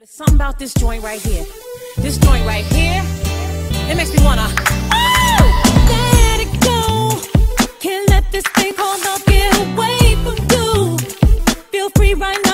But it's something about this joint right here. This joint right here, it makes me wanna, let it go. Can't let this thing called love get away from you. Feel free right now.